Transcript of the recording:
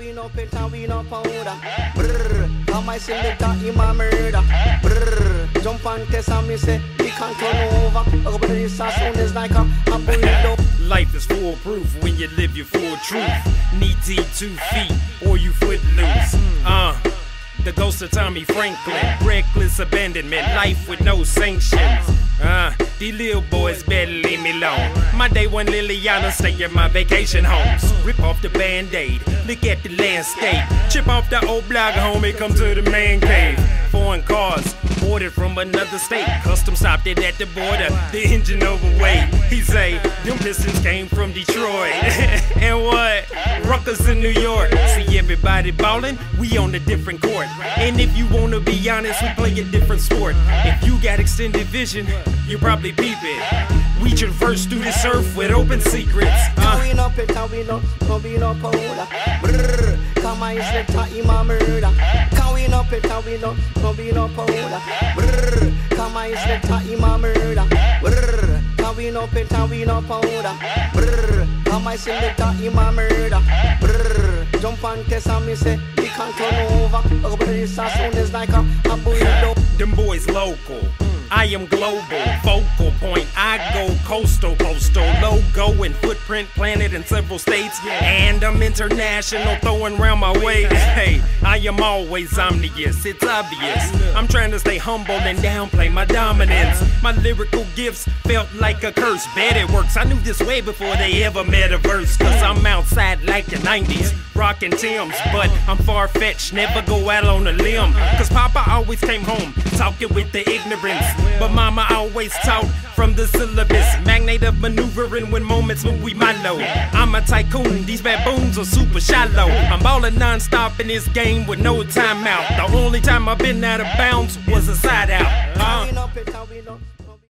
we no pit and we no powder. Brrr, come I sing the dot in my murder. Brrr, jump and test and me say, we can't turn over. But this as soon as like a, a burrito. Life is foolproof when you live your full truth. Knee deep, two feet, or you foot loose. Uh, the ghost of Tommy Franklin. Reckless abandonment, life with no sanctions. These little boys better leave me alone. My day one Liliana stay at my vacation homes. Rip off the band-aid, look at the landscape. Chip off the old block, homie, come to the man cave. Foreign cars, ordered from another state. Custom stopped it at the border, the engine overweight. He say, them pistons came from Detroit. and what? Ruckers in New York. Everybody ballin', we on a different court. And if you wanna be honest, we play a different sport. If you got extended vision, you probably peep it. We traverse through this earth with open secrets. Now Uh, we no pit and we no, no we no powder. Brrr, come I sing the dot in my murder. Can we no pit and we no, no jump and test and me say, we can't turn over. This as soon as like a, a burrito. them boys local. I am global, focal point. I go coastal, postal, and footprint planted in several states. And I'm international, throwing around my way. Hey, I am always omnious, it's obvious. I'm trying to stay humble and downplay my dominance. My lyrical gifts felt like a curse. Bet it works. I knew this way before they ever met a verse. Cause I'm outside like the 90s, rocking Timbs. But I'm far fetched, never go out on a limb. Cause Papa always came home talking with the ignorance. But Mama always taught from the syllabus. Magnate of maneuvering when moments when we my low. I'm a tycoon, these baboons are super shallow. I'm balling non-stop in this game with no timeout. The only time I've been out of bounds was a side out. Uh.